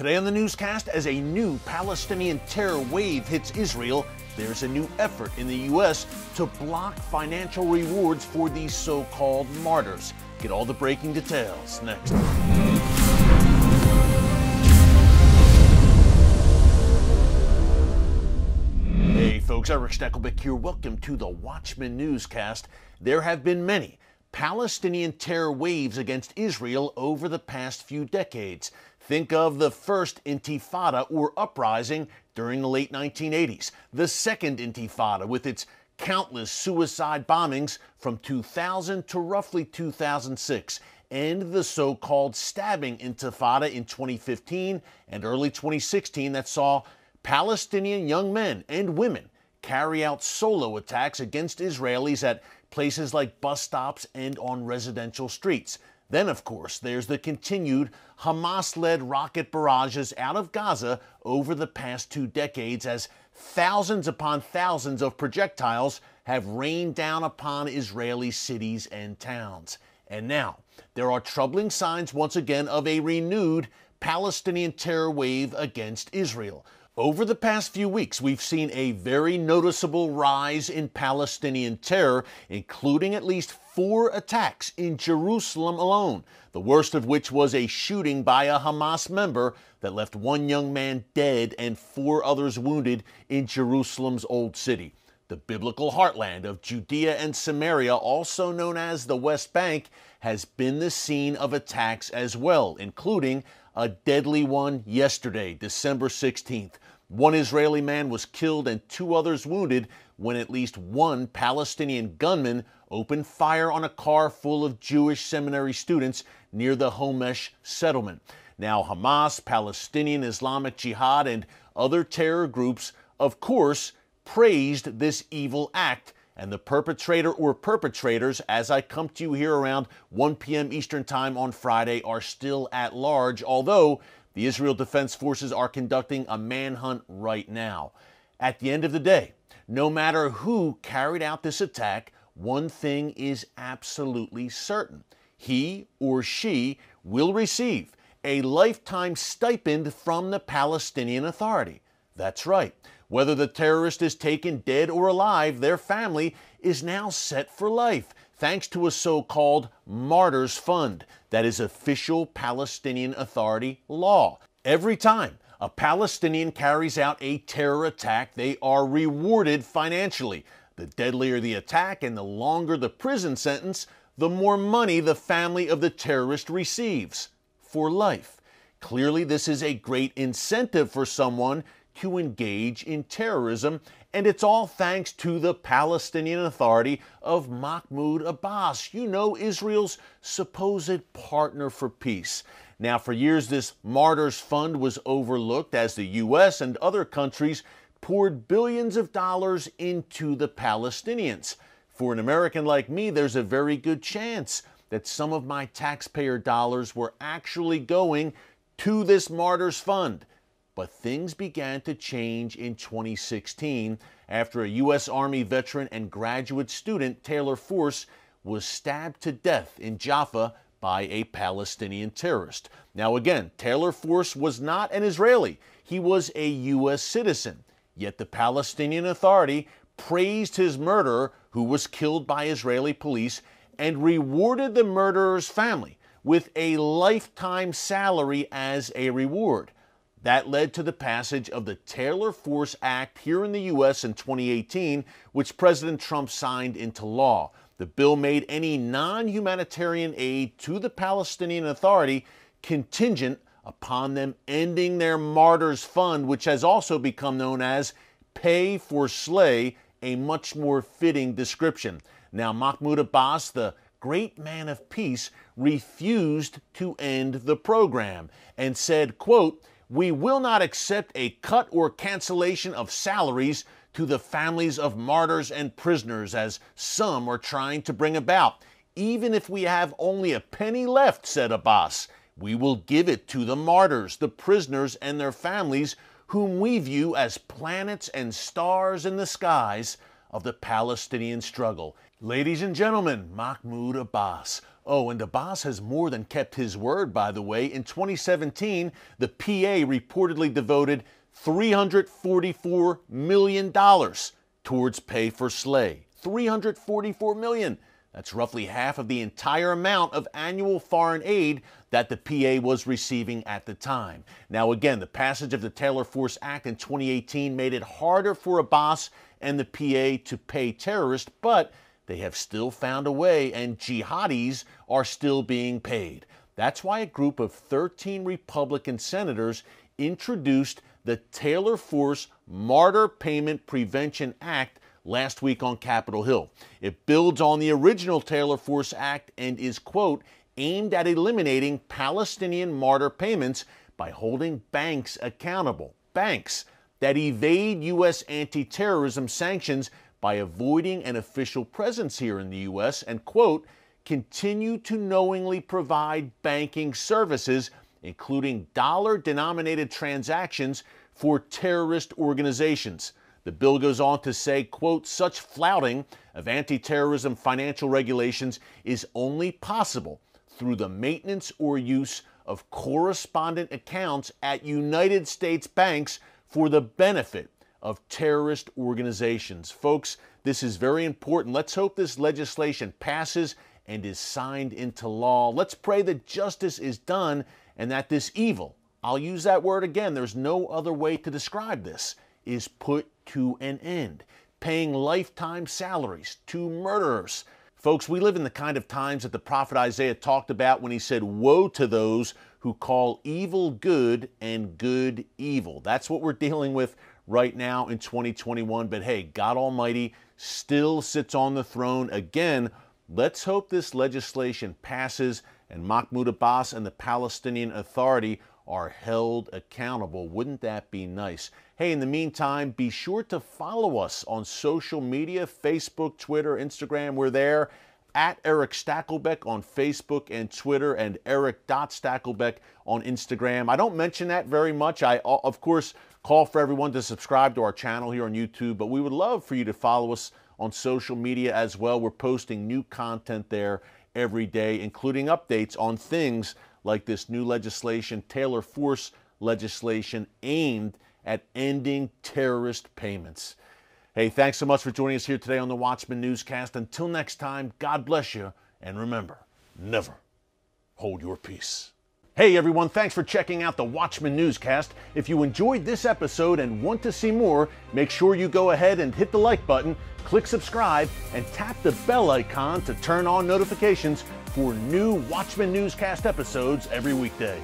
Today on the newscast, as a new Palestinian terror wave hits Israel, there's a new effort in the U.S. to block financial rewards for these so called martyrs. Get all the breaking details next. Hey folks, Erick Stakelbeck here. Welcome to the Watchman Newscast. There have been many Palestinian terror waves against Israel over the past few decades. Think of the first intifada or uprising during the late 1980s, the second intifada with its countless suicide bombings from 2000 to roughly 2006, and the so called stabbing intifada in 2015 and early 2016 that saw Palestinian young men and women carry out solo attacks against Israelis at places like bus stops and on residential streets. Then, of course, there's the continued Hamas led rocket barrages out of Gaza over the past two decades as thousands upon thousands of projectiles have rained down upon Israeli cities and towns. And now, there are troubling signs once again of a renewed Palestinian terror wave against Israel. Over the past few weeks, we've seen a very noticeable rise in Palestinian terror, including at least four attacks in Jerusalem alone, the worst of which was a shooting by a Hamas member that left one young man dead and four others wounded in Jerusalem's Old City. The biblical heartland of Judea and Samaria, also known as the West Bank, has been the scene of attacks as well, including a deadly one yesterday, December 16th. One Israeli man was killed and two others wounded when at least one Palestinian gunman opened fire on a car full of Jewish seminary students near the Homesh settlement. Now, Hamas, Palestinian Islamic Jihad, and other terror groups, of course, praised this evil act and the perpetrator or perpetrators, as I come to you here around 1 p.m. Eastern Time on Friday, are still at large, although the Israel Defense Forces are conducting a manhunt right now. At the end of the day, no matter who carried out this attack, one thing is absolutely certain. He or she will receive a lifetime stipend from the Palestinian Authority. That's right. Whether the terrorist is taken dead or alive, their family is now set for life thanks to a so called Martyrs Fund that is official Palestinian Authority law. Every time a Palestinian carries out a terror attack, they are rewarded financially. The deadlier the attack and the longer the prison sentence, the more money the family of the terrorist receives for life. Clearly, this is a great incentive for someone to engage in terrorism, and it's all thanks to the Palestinian Authority of Mahmoud Abbas, you know, Israel's supposed partner for peace. Now, for years, this Martyrs Fund was overlooked as the U.S. and other countries poured billions of dollars into the Palestinians. For an American like me, there's a very good chance that some of my taxpayer dollars were actually going to this Martyrs Fund. But things began to change in 2016 after a U.S. Army veteran and graduate student, Taylor Force, was stabbed to death in Jaffa by a Palestinian terrorist. Now, again, Taylor Force was not an Israeli, he was a U.S. citizen. Yet the Palestinian Authority praised his murderer, who was killed by Israeli police, and rewarded the murderer's family with a lifetime salary as a reward. That led to the passage of the Taylor Force Act here in the U.S. in 2018, which President Trump signed into law. The bill made any non humanitarian aid to the Palestinian Authority contingent upon them ending their Martyrs Fund, which has also become known as Pay for Slay, a much more fitting description. Now, Mahmoud Abbas, the great man of peace, refused to end the program and said, quote, we will not accept a cut or cancellation of salaries to the families of martyrs and prisoners, as some are trying to bring about. Even if we have only a penny left, said Abbas, we will give it to the martyrs, the prisoners, and their families, whom we view as planets and stars in the skies of the Palestinian struggle. Ladies and gentlemen, Mahmoud Abbas. Oh, and Abbas has more than kept his word, by the way. In 2017, the PA reportedly devoted $344 million towards pay for slay. 344 million. That's roughly half of the entire amount of annual foreign aid that the PA was receiving at the time. Now, again, the passage of the Taylor Force Act in 2018 made it harder for Abbas and the PA to pay terrorists, but they have still found a way, and jihadis are still being paid. That's why a group of 13 Republican senators introduced the Taylor Force Martyr Payment Prevention Act last week on Capitol Hill. It builds on the original Taylor Force Act and is, quote, aimed at eliminating Palestinian martyr payments by holding banks accountable. Banks that evade U.S. anti terrorism sanctions by avoiding an official presence here in the U.S. and, quote, continue to knowingly provide banking services, including dollar denominated transactions, for terrorist organizations. The bill goes on to say, quote, such flouting of anti terrorism financial regulations is only possible through the maintenance or use of correspondent accounts at United States banks for the benefit of terrorist organizations. Folks, this is very important. Let's hope this legislation passes and is signed into law. Let's pray that justice is done and that this evil, I'll use that word again, there's no other way to describe this, is put to an end. Paying lifetime salaries to murderers. Folks, we live in the kind of times that the prophet Isaiah talked about when he said, Woe to those who call evil good and good evil. That's what we're dealing with right now in 2021. But hey, God Almighty still sits on the throne. Again, let's hope this legislation passes and Mahmoud Abbas and the Palestinian Authority are held accountable. Wouldn't that be nice? Hey, in the meantime, be sure to follow us on social media Facebook, Twitter, Instagram. We're there at Erick Stakelbeck on Facebook and Twitter and Erick.Stakelbeck on Instagram. I don't mention that very much. I, uh, of course, call for everyone to subscribe to our channel here on YouTube, but we would love for you to follow us on social media as well. We're posting new content there every day, including updates on things like this new legislation, Taylor Force legislation aimed at ending terrorist payments. Hey, thanks so much for joining us here today on the Watchman Newscast. Until next time, God bless you, and remember, never hold your peace. Hey everyone, thanks for checking out the Watchman Newscast. If you enjoyed this episode and want to see more, make sure you go ahead and hit the like button, click subscribe, and tap the bell icon to turn on notifications for new Watchman Newscast episodes every weekday.